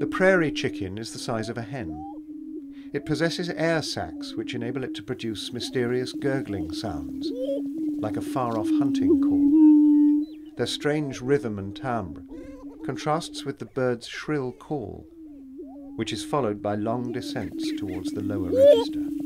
The prairie chicken is the size of a hen. It possesses air sacs which enable it to produce mysterious gurgling sounds, like a far off hunting call. Their strange rhythm and timbre contrasts with the bird's shrill call, which is followed by long descents towards the lower register.